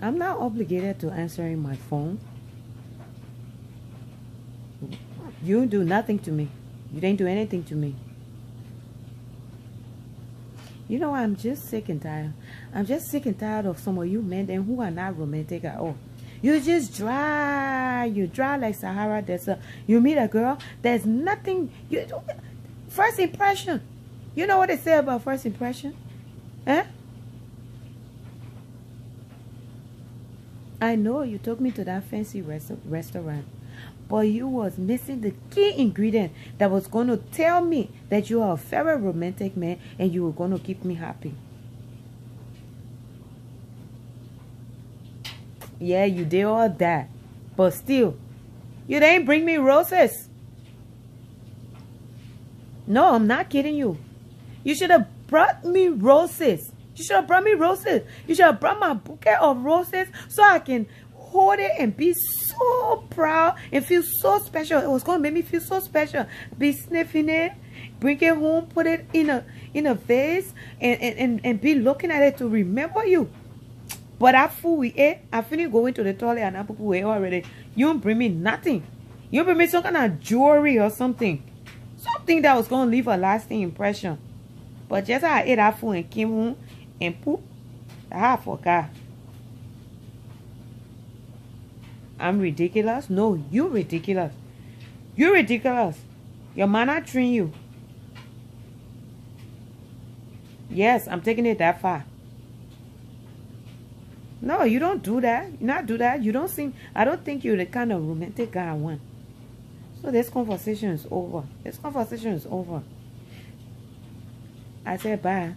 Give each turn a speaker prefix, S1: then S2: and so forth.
S1: I'm not obligated to answering my phone. You do nothing to me. You didn't do anything to me. You know, I'm just sick and tired. I'm just sick and tired of some of you men then who are not romantic at all. You just dry. You dry like Sahara Desert. You meet a girl, there's nothing. You First impression. You know what they say about first impression? Eh? I know you took me to that fancy rest restaurant, but you was missing the key ingredient that was going to tell me that you are a very romantic man and you were going to keep me happy. Yeah, you did all that, but still, you didn't bring me roses. No, I'm not kidding you. You should have brought me roses. You should have brought me roses. You should have brought my bouquet of roses so I can hold it and be so proud and feel so special. It was going to make me feel so special. Be sniffing it, bring it home, put it in a in a vase, and, and, and, and be looking at it to remember you. But that food we ate, I finished going to the toilet and I put away already. You don't bring me nothing. You bring me some kind of jewelry or something. Something that was going to leave a lasting impression. But just I ate that food and came home and poop. I forgot. I'm ridiculous? No, you ridiculous. You ridiculous. Your man train you. Yes, I'm taking it that far. No, you don't do that. You not do that. You don't seem, I don't think you're the kind of romantic guy I want. So this conversation is over. This conversation is over. I said bye.